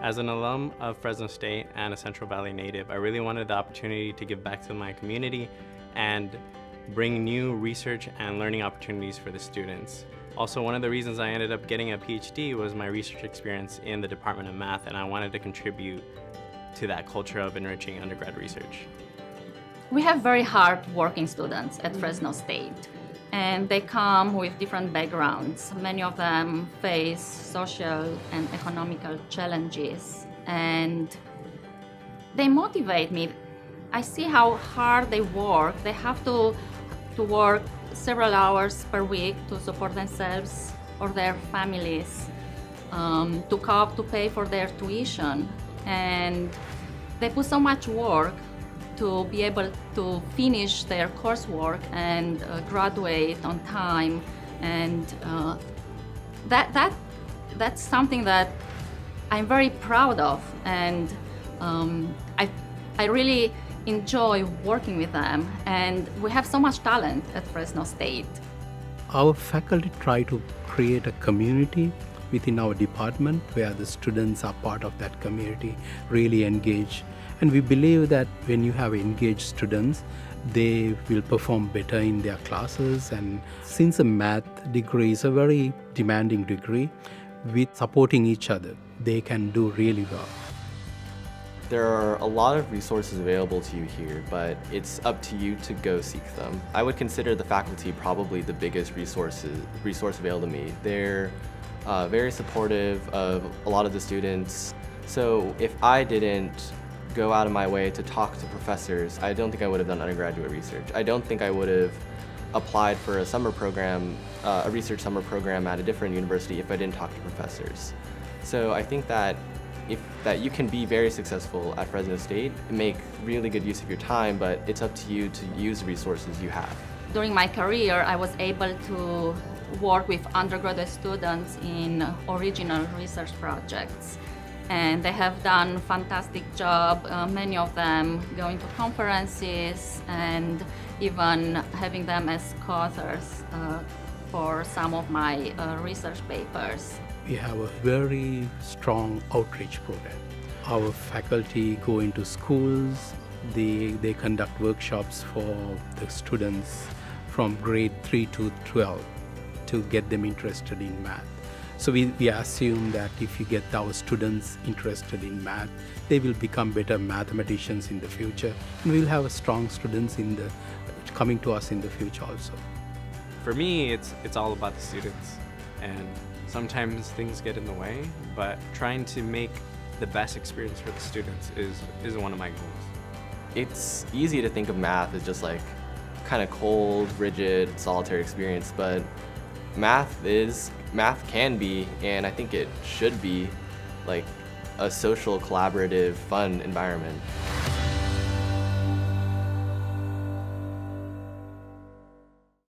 As an alum of Fresno State and a Central Valley native, I really wanted the opportunity to give back to my community and bring new research and learning opportunities for the students. Also, one of the reasons I ended up getting a PhD was my research experience in the Department of Math, and I wanted to contribute to that culture of enriching undergrad research. We have very hard working students at Fresno State and they come with different backgrounds. Many of them face social and economical challenges, and they motivate me. I see how hard they work. They have to, to work several hours per week to support themselves or their families, um, to cope, to pay for their tuition. And they put so much work to be able to finish their coursework and uh, graduate on time. And uh, that, that, that's something that I'm very proud of. And um, I, I really enjoy working with them. And we have so much talent at Fresno State. Our faculty try to create a community within our department where the students are part of that community, really engage and we believe that when you have engaged students, they will perform better in their classes. And since a math degree is a very demanding degree, with supporting each other, they can do really well. There are a lot of resources available to you here, but it's up to you to go seek them. I would consider the faculty probably the biggest resources, resource available to me. They're uh, very supportive of a lot of the students. So if I didn't go out of my way to talk to professors, I don't think I would have done undergraduate research. I don't think I would have applied for a summer program, uh, a research summer program at a different university if I didn't talk to professors. So I think that if that you can be very successful at Fresno State, and make really good use of your time, but it's up to you to use the resources you have. During my career, I was able to work with undergraduate students in original research projects and they have done fantastic job. Uh, many of them going to conferences and even having them as co-authors uh, for some of my uh, research papers. We have a very strong outreach program. Our faculty go into schools, they, they conduct workshops for the students from grade 3 to 12 to get them interested in math. So we, we assume that if you get our students interested in math, they will become better mathematicians in the future. And we'll have strong students in the coming to us in the future also. For me, it's it's all about the students. And sometimes things get in the way, but trying to make the best experience for the students is, is one of my goals. It's easy to think of math as just like kind of cold, rigid, solitary experience, but math is math can be and I think it should be like a social collaborative fun environment.